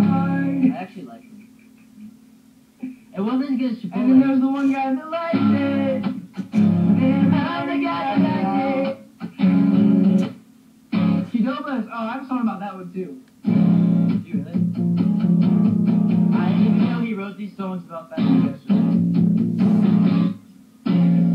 I actually like it. It wasn't as good as And then there was the one guy that liked it. Then I'm the guy that liked it. Qdoba's, oh, I was talking about that one too. Do you really? I didn't even know he wrote these songs about food restaurants.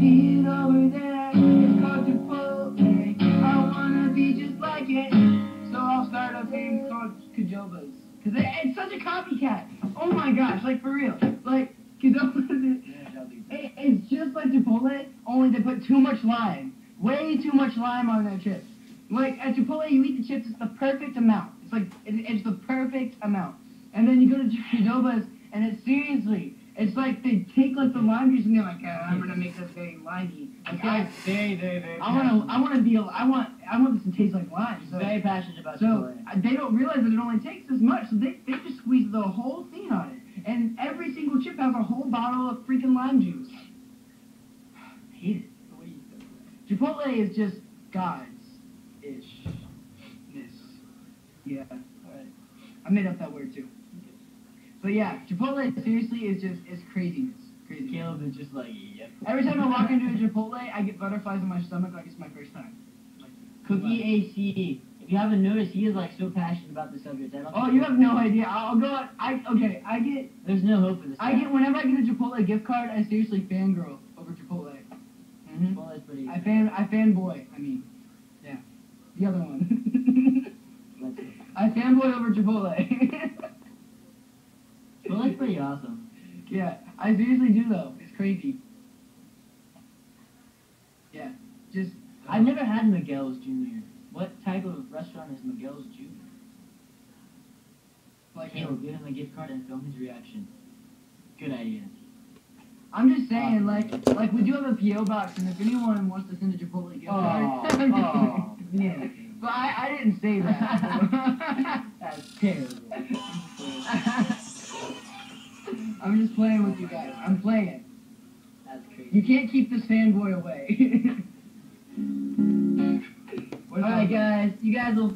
See it over there, it's called Chipotle. I wanna be just like it. So I'll start a thing called Qdoba's. Cause it, it's such a copycat. Oh my gosh, like for real. Like, is, It, it's just like Chipotle, only they put too much lime. Way too much lime on their chips. Like at Chipotle, you eat the chips, it's the perfect amount. It's like it, it's the perfect amount. And then you go to Qdoba's, and it's seriously, it's like they take like the lime juice and they're like, uh, I'm gonna make this very limey. Like, I, very, very, very. I wanna, I wanna be, a, I want, I want this to taste like lime. So, very passionate about so Chipotle. uh, they don't realize that it only takes this much, so they, they just squeeze the whole thing on it. And every single chip has a whole bottle of freaking lime juice. I hate it. What do you think? Chipotle is just God's ish. Yeah. Alright. I made up that word too. But yeah, Chipotle seriously is just is craziness. Crazy. Caleb is just like, yep. Every time I walk into a Chipotle, I get butterflies in my stomach like it's my first time. Cookie AC. If you haven't noticed, he is like so passionate about the subject. I don't Oh, you have no idea. I'll go. I okay. I get. There's no hope for this. I guy. get whenever I get a Chipotle gift card, I seriously fangirl over Chipotle. hmm Chipotle's pretty. I fan. I fanboy. I mean, yeah, the other one. I fanboy over Chipotle. Pretty awesome. yeah, I seriously do though. It's crazy. Yeah, just I've uh-huh. never had Miguel's Jr. What type of restaurant is Miguel's Jr.? like Caleb, give him a gift card and film his reaction. Good idea. I'm just saying, like, like we do have a PO box, and if anyone wants to send a Chipotle gift card, Oh, I'm oh, yeah. But I, I didn't say that. That's terrible. I'm just playing with you guys. I'm playing. That's crazy. You can't keep this fanboy away. Alright, guys. You guys will